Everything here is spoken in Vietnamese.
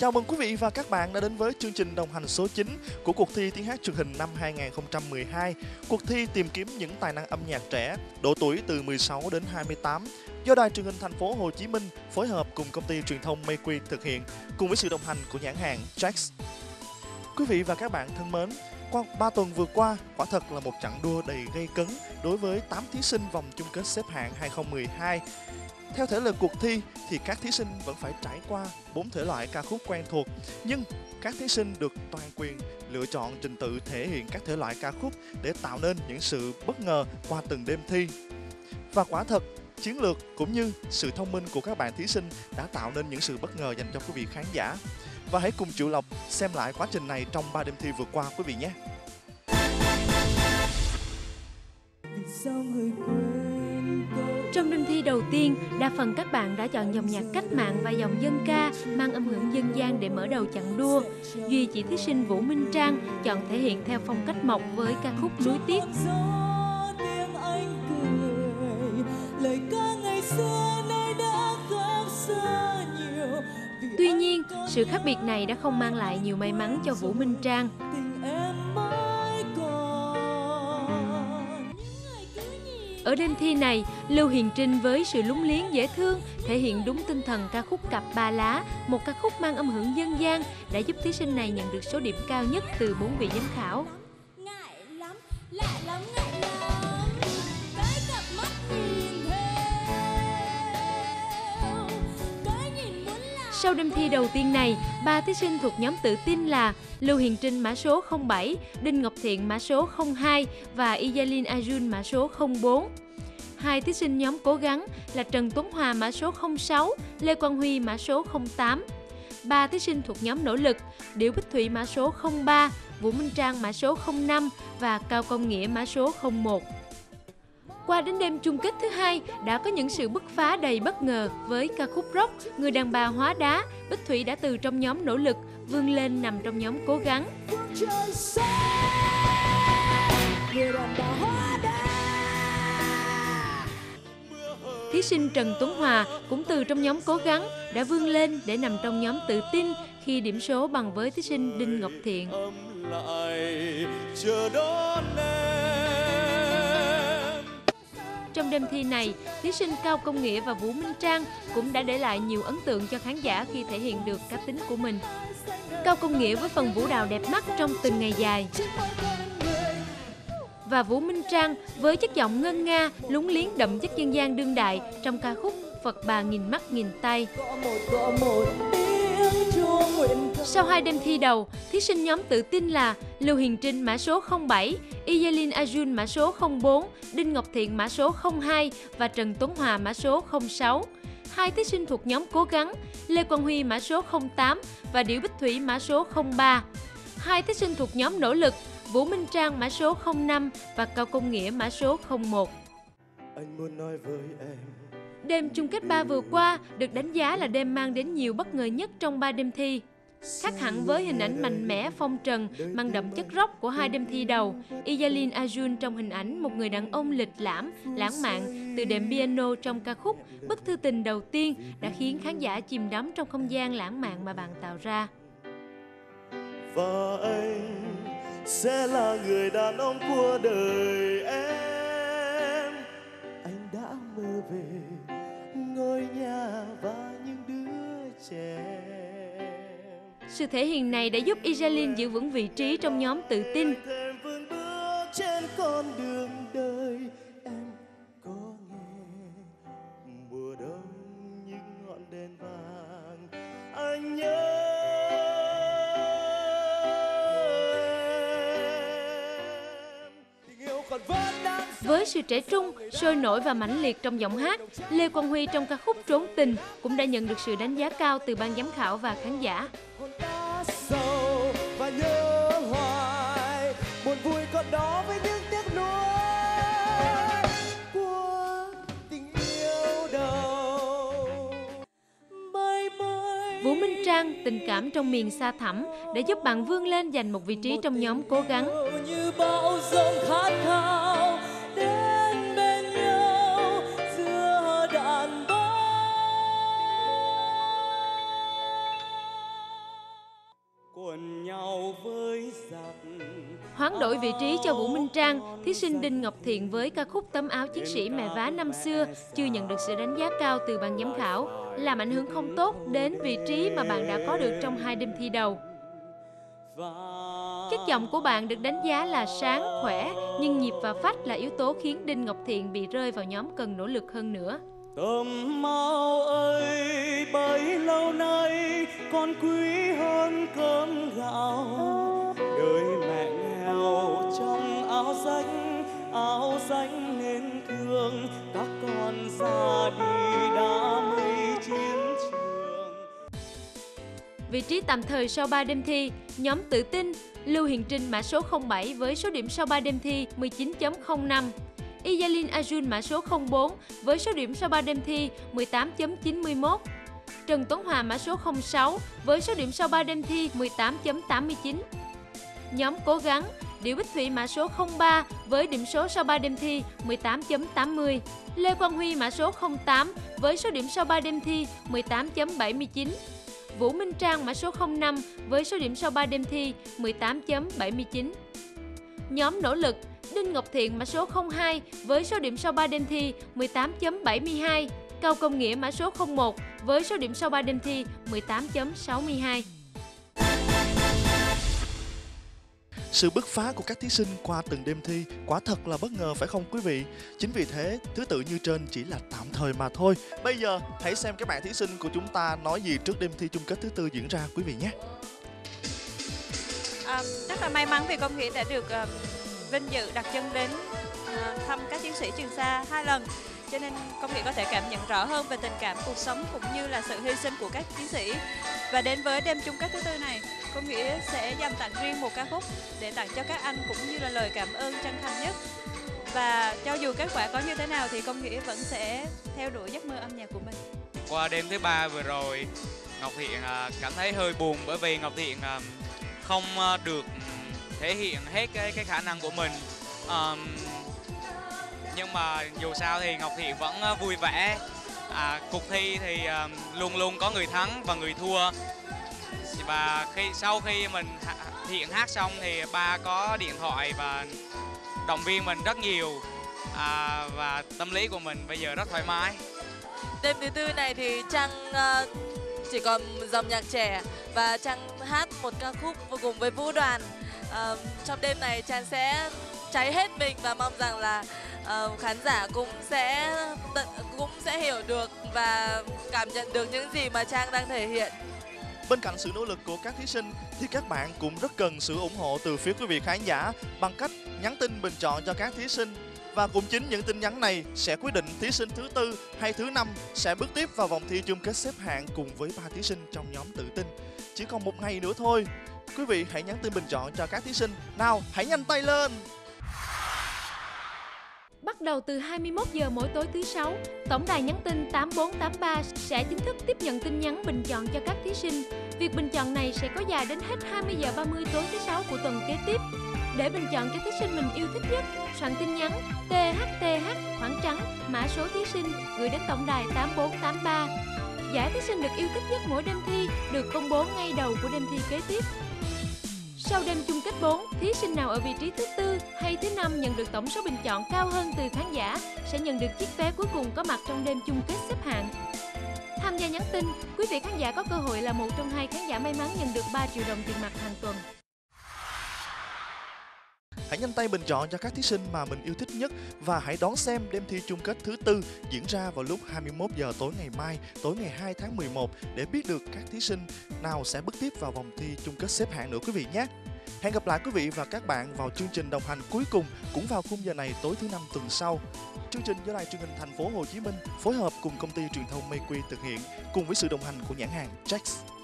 Chào mừng quý vị và các bạn đã đến với chương trình đồng hành số 9 của cuộc thi tiếng hát truyền hình năm 2012. Cuộc thi tìm kiếm những tài năng âm nhạc trẻ, độ tuổi từ 16 đến 28 do Đài truyền hình thành phố Hồ Chí Minh phối hợp cùng công ty truyền thông Mayque thực hiện cùng với sự đồng hành của nhãn hàng Jax. Quý vị và các bạn thân mến, qua 3 tuần vừa qua, quả thật là một trận đua đầy gây cấn đối với 8 thí sinh vòng chung kết xếp hạng 2012. Theo thể lệ cuộc thi thì các thí sinh vẫn phải trải qua bốn thể loại ca khúc quen thuộc, nhưng các thí sinh được toàn quyền lựa chọn trình tự thể hiện các thể loại ca khúc để tạo nên những sự bất ngờ qua từng đêm thi. Và quả thật, chiến lược cũng như sự thông minh của các bạn thí sinh đã tạo nên những sự bất ngờ dành cho quý vị khán giả. Và hãy cùng Triệu Lộc xem lại quá trình này trong 3 đêm thi vừa qua quý vị nhé. Trong đêm thi đầu tiên, đa phần các bạn đã chọn dòng nhạc cách mạng và dòng dân ca mang âm hưởng dân gian để mở đầu chặng đua. Duy chỉ thí sinh Vũ Minh Trang chọn thể hiện theo phong cách mộc với ca khúc Núi Tiếc. Tuy nhiên, sự khác biệt này đã không mang lại nhiều may mắn cho Vũ Minh Trang. Ở đêm thi này, Lưu Hiền Trinh với sự lúng liếng dễ thương thể hiện đúng tinh thần ca khúc Cặp Ba Lá, một ca khúc mang âm hưởng dân gian đã giúp thí sinh này nhận được số điểm cao nhất từ bốn vị giám khảo. Sau đêm thi đầu tiên này, ba thí sinh thuộc nhóm tự tin là Lưu Hiền Trinh mã số 07, Đinh Ngọc Thiện mã số 02 và Iyalin Ajun mã số 04. Hai thí sinh nhóm cố gắng là Trần Tuấn Hòa mã số 06, Lê Quang Huy mã số 08. Ba thí sinh thuộc nhóm nỗ lực, Điểu Bích Thủy mã số 03, Vũ Minh Trang mã số 05 và Cao Công Nghĩa mã số 01. Qua đến đêm chung kết thứ hai đã có những sự bứt phá đầy bất ngờ với ca khúc rock Người đàn bà hóa đá, Bích Thủy đã từ trong nhóm nỗ lực vươn lên nằm trong nhóm cố gắng. Thí sinh Trần Tuấn Hòa cũng từ trong nhóm cố gắng đã vươn lên để nằm trong nhóm tự tin khi điểm số bằng với thí sinh Đinh Ngọc Thiện. lại chờ đón Trong đêm thi này, thí sinh Cao Công Nghĩa và Vũ Minh Trang cũng đã để lại nhiều ấn tượng cho khán giả khi thể hiện được cá tính của mình. Cao Công Nghĩa với phần vũ đạo đẹp mắt trong từng ngày dài. Và Vũ Minh Trang với chất giọng ngân nga, lúng liếng đậm chất dân gian đương đại trong ca khúc Phật bà nghìn mắt nghìn tay. gõ một gõ một sau hai đêm thi đầu, thí sinh nhóm tự tin là Lưu Hiền Trinh mã số 07, Yelin Ajun mã số 04, Đinh Ngọc Thiện mã số 02 và Trần Tuấn Hòa mã số 06. Hai thí sinh thuộc nhóm cố gắng, Lê Quang Huy mã số 08 và Điểu Bích Thủy mã số 03. Hai thí sinh thuộc nhóm nỗ lực, Vũ Minh Trang mã số 05 và Cao Công Nghĩa mã số 01. anh muốn nói với em Đêm chung kết 3 vừa qua được đánh giá là đêm mang đến nhiều bất ngờ nhất trong 3 đêm thi. Khác hẳn với hình ảnh mạnh mẽ phong trần mang đậm chất rock của hai đêm thi đầu, Iyalin Ajun trong hình ảnh một người đàn ông lịch lãm, lãng mạn từ đệm piano trong ca khúc Bức thư tình đầu tiên đã khiến khán giả chìm đắm trong không gian lãng mạn mà bạn tạo ra. và anh sẽ là người đàn ông của đời Sự thể hiện này đã giúp Iselin giữ vững vị trí trong nhóm tự tin trên con đường đời em có nghe mùa đông những ngọn đèn vàng anh nhớ Với sự trẻ trung, sôi nổi và mãnh liệt trong giọng hát, Lê Quang Huy trong ca khúc Trốn tình cũng đã nhận được sự đánh giá cao từ ban giám khảo và khán giả nhớ hoài buồn vui còn đó với những tiếc nuối của tình yêu đầu Vũ Minh Trang, tình cảm trong miền xa thẳm đã giúp bạn vươn lên giành một vị trí trong nhóm cố gắng. như bão giông khát khao Hoán đổi vị trí cho Vũ Minh Trang, thí sinh Đinh Ngọc Thiện với ca khúc Tấm áo chiến sĩ mẹ vá năm xưa chưa nhận được sự đánh giá cao từ ban giám khảo, làm ảnh hưởng không tốt đến vị trí mà bạn đã có được trong hai đêm thi đầu. Chất giọng của bạn được đánh giá là sáng, khỏe, nhưng nhịp và phách là yếu tố khiến Đinh Ngọc Thiện bị rơi vào nhóm cần nỗ lực hơn nữa. Tấm mau ơi bấy lâu nay con quý hơn cơm gạo thương các con ra đi đã mấy chiến trường Vị trí tạm thời sau 3 đêm thi, nhóm tự tin Lưu Hiền Trinh mã số 07 với số điểm sau 3 đêm thi 19.05. Iyalin Ajun mã số 04 với số điểm sau 3 đêm thi 18.91. Trần Tuấn Hòa mã số 06 với số điểm sau 3 đêm thi 18.89. Nhóm cố gắng Điệu Bích Thủy mã số 03 với điểm số sau 3 đêm thi 18.80. Lê Quang Huy mã số 08 với số điểm sau 3 đêm thi 18.79. Vũ Minh Trang mã số 05 với số điểm sau 3 đêm thi 18.79. Nhóm nỗ lực, Đinh Ngọc Thiện mã số 02 với số điểm sau 3 đêm thi 18.72. Cao Công Nghĩa mã số 01 với số điểm sau 3 đêm thi 18.62. Sự bứt phá của các thí sinh qua từng đêm thi quả thật là bất ngờ phải không quý vị? Chính vì thế, thứ tự như trên chỉ là tạm thời mà thôi. Bây giờ, hãy xem các bạn thí sinh của chúng ta nói gì trước đêm thi chung kết thứ tư diễn ra quý vị nhé. À, rất là may mắn vì công nghĩa đã được uh, vinh dự đặt chân đến uh, thăm các chiến sĩ Trường Sa hai lần cho nên công nghệ có thể cảm nhận rõ hơn về tình cảm cuộc sống cũng như là sự hy sinh của các chiến sĩ và đến với đêm chung kết thứ tư này công nghĩa sẽ dành tặng riêng một ca khúc để tặng cho các anh cũng như là lời cảm ơn chân thành nhất. Và cho dù kết quả có như thế nào thì công nghĩa vẫn sẽ theo đuổi giấc mơ âm nhạc của mình. Qua đêm thứ ba vừa rồi Ngọc Thiện à, cảm thấy hơi buồn bởi vì Ngọc Thiện à, không à, được thể hiện hết cái cái khả năng của mình. Um, nhưng mà dù sao thì Ngọc Thiện vẫn vui vẻ. À, cuộc thi thì um, luôn luôn có người thắng và người thua và khi sau khi mình hiện hát xong thì ba có điện thoại và động viên mình rất nhiều à, và tâm lý của mình bây giờ rất thoải mái Đêm thứ tư này thì Trang uh, chỉ còn dòng nhạc trẻ và Trang hát một ca khúc cùng với vũ đoàn. uh, trong đêm này Trang sẽ cháy hết mình và mong rằng là uh, khán giả cũng sẽ cũng sẽ hiểu được và cảm nhận được những gì mà Trang đang thể hiện. Bên cạnh sự nỗ lực của các thí sinh thì các bạn cũng rất cần sự ủng hộ từ phía quý vị khán giả bằng cách nhắn tin bình chọn cho các thí sinh. Và cũng chính những tin nhắn này sẽ quyết định thí sinh thứ tư hay thứ năm sẽ bước tiếp vào vòng thi chung kết xếp hạng cùng với ba thí sinh trong nhóm tự tin. Chỉ còn một ngày nữa thôi. Quý vị hãy nhắn tin bình chọn cho các thí sinh. Nào, hãy nhanh tay lên! Bắt đầu từ 21 giờ mỗi tối thứ sáu, tổng đài nhắn tin 8483 sẽ chính thức tiếp nhận tin nhắn bình chọn cho các thí sinh. Việc bình chọn này sẽ có dài đến hết 20 giờ 30 tối thứ sáu của tuần kế tiếp. Để bình chọn cho thí sinh mình yêu thích nhất, soạn tin nhắn THTH khoảng trắng mã số thí sinh gửi đến tổng đài 8483. Giải thí sinh được yêu thích nhất mỗi đêm thi được công bố ngay đầu của đêm thi kế tiếp. Sau đêm chung kết 4, thí sinh nào ở vị trí thứ tư hay thứ năm nhận được tổng số bình chọn cao hơn từ khán giả sẽ nhận được chiếc vé cuối cùng có mặt trong đêm chung kết xếp hạng. Tham gia nhắn tin, quý vị khán giả có cơ hội là một trong hai khán giả may mắn nhận được 3 triệu đồng tiền mặt hàng tuần. Hãy nhanh tay bình chọn cho các thí sinh mà mình yêu thích nhất và hãy đón xem đêm thi chung kết thứ tư diễn ra vào lúc 21 giờ tối ngày mai, tối ngày 2 tháng 11 để biết được các thí sinh nào sẽ bước tiếp vào vòng thi chung kết xếp hạng nữa quý vị nhé. Hẹn gặp lại quý vị và các bạn vào chương trình đồng hành cuối cùng cũng vào khung giờ này tối thứ năm tuần sau. Chương trình do đài truyền hình thành phố Hồ Chí Minh phối hợp cùng công ty truyền thông Mayque thực hiện cùng với sự đồng hành của nhãn hàng Jax.